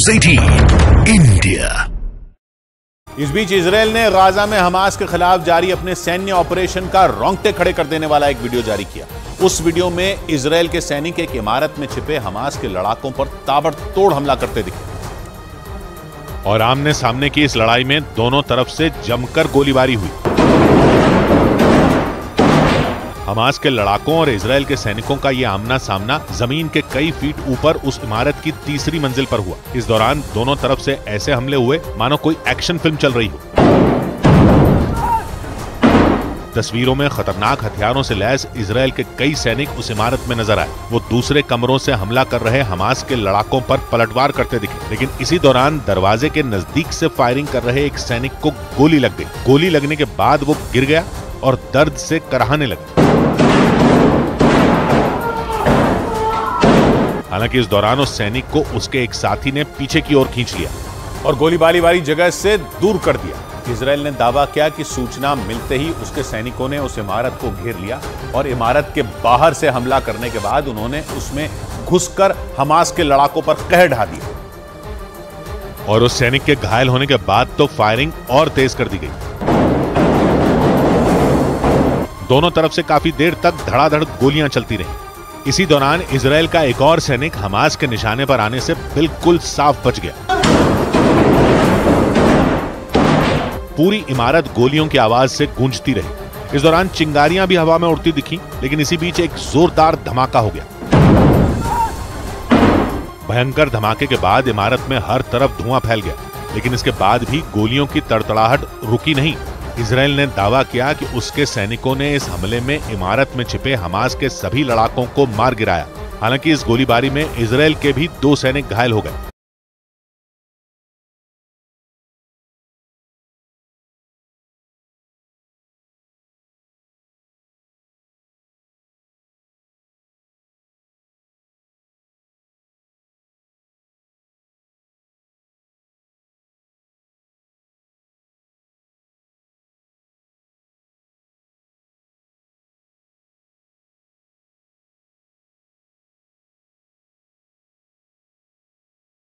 News 18 India इस बीच Israel ने गाजा में हमास के खिलाफ जारी अपने सैन्य ऑपरेशन का रोंगटे खड़े कर देने वाला एक वीडियो जारी किया। उस वीडियो में इसराइल के सैनिक एक इमारत में छिपे हमास के लड़ाकों पर ताबड़तोड़ हमला करते दिखे। और आमने सामने की इस लड़ाई में दोनों तरफ़ से जमकर गोलीबारी हुई। हमास के लड़ाकों और इसराइल के सैनिकों का ये आमना सामना ज़मीन के कई फीट ऊपर उस इमारत की तीसरी मंजिल पर हुआ। इस दौरान दोनों तरफ़ से ऐसे हमले हुए, मानो कोई एक्शन फ़िल्म चल रही हो। तस्वीरों में खतरनाक हथियारों से लैस इसराइल के कई सैनिक उस इमारत में नज़र आए। वो दूसरे कमरों से हमला कर रहे हमास के लड़ाकों पर पलटवार करते दिखे। लेकिन इसी दौरान दरवाजे के नज़दीक से फायरिंग कर रहे एक सैनिक को गोली लग गई। गोली लगने के बाद वो गिर गया और दर्द से कराहने लगा। हालाँकि इस दौरान उस सैनिक को उसके एक साथी ने पीछे की ओर खींच लिया और गोलीबारी वाली जगह से दूर कर दिया। इसराइल ने दावा किया कि सूचना मिलते ही उसके सैनिकों ने उस इमारत को घेर लिया और इमारत के बाहर से हमला करने के बाद उन्होंने उसमें घुसकर हमास के लड़ाकों पर कह ढा दिया। और उस सैनिक के घायल होने के बाद तो फायरिंग और तेज कर दी गई। दोनों तरफ़ से काफ़ी देर तक धड़ाधड़ गोलियाँ चलती रही। इसी दौरान इसराइल का एक और सैनिक हमास के निशाने पर आने से बिल्कुल साफ़ बच गया। पूरी इमारत गोलियों की आवाज़ से गूंजती रही। इस दौरान चिंगारियाँ भी हवा में उड़ती दिखी, लेकिन इसी बीच एक जोरदार धमाका हो गया। भयंकर धमाके के बाद इमारत में हर तरफ़ धुआँ फैल गया, लेकिन इसके बाद भी गोलियों की तड़तड़ाहट रुकी नहीं। इसराइल ने दावा किया कि उसके सैनिकों ने इस हमले में इमारत में छिपे हमास के सभी लड़ाकों को मार गिराया। हालाँकि इस गोलीबारी में इसराइल के भी दो सैनिक घायल हो गए।